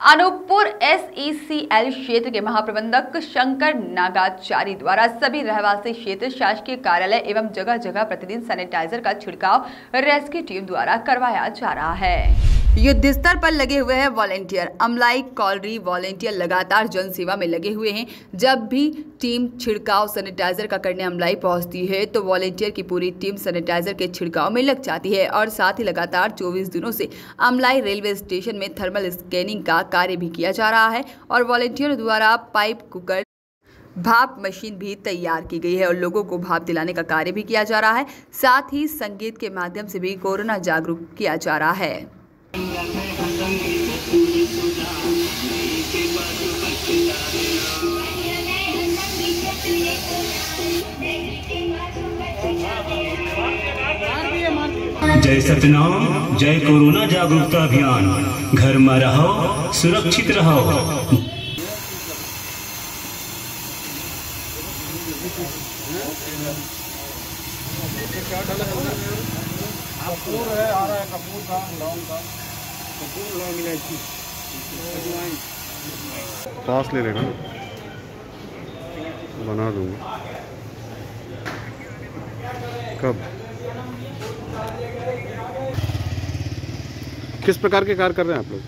Anuppur SECL क्षेत्र के महाप्रबंधक शंकर नागाचारी द्वारा सभी रहवासी क्षेत्र शासकीय कार्यालय एवं जगह जगह प्रतिदिन सैनिटाइजर का छिड़काव रेस्क्यू टीम द्वारा करवाया जा रहा है। युद्ध स्तर पर लगे हुए हैं वॉलेंटियर अमलाई कॉलरी वॉलेंटियर लगातार जन सेवा में लगे हुए हैं। जब भी टीम छिड़काव सैनिटाइजर का करने अमलाई पहुँचती है तो वॉलेंटियर की पूरी टीम सैनिटाइजर के छिड़काव में लग जाती है और साथ ही लगातार 24 दिनों से अमलाई रेलवे स्टेशन में थर्मल स्कैनिंग का कार्य भी किया जा रहा है और वॉलेंटियर द्वारा पाइप कुकर भाप मशीन भी तैयार की गई है और लोगों को भाप दिलाने का कार्य भी किया जा रहा है। साथ ही संगीत के माध्यम से भी कोरोना जागरूक किया जा रहा है। जय सतनाम, जय कोरोना जागरूकता अभियान। घर में रहो, सुरक्षित रहो। कपूर है आ रहा है कपूर का लौंग का पास ले लेना बना दूँगा। कब? किस प्रकार के कार्य कर रहे हैं आप लोग?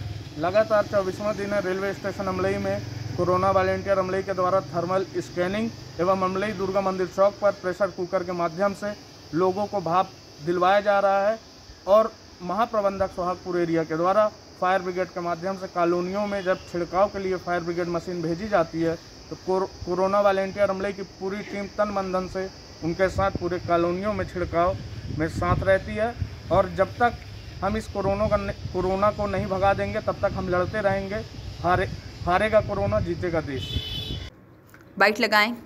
लगातार चौबीसवां दिन है रेलवे स्टेशन अमलई में। कोरोना वॉलेंटियर अमलई के द्वारा थर्मल स्कैनिंग एवं अमलई दुर्गा मंदिर चौक पर प्रेशर कुकर के माध्यम से लोगों को भाप दिलवाया जा रहा है और महाप्रबंधक सोहागपुर एरिया के द्वारा फायर ब्रिगेड के माध्यम से कॉलोनियों में जब छिड़काव के लिए फायर ब्रिगेड मशीन भेजी जाती है तो कोर, कोरोना वॉलेंटियर अमले की पूरी टीम तन बंधन से उनके साथ पूरे कॉलोनियों में छिड़काव में साथ रहती है और जब तक हम इस कोरोना का कोरोना को नहीं भगा देंगे तब तक हम लड़ते रहेंगे। हारे हारेगा कोरोना जीतेगा देश। बाइट लगाएँ।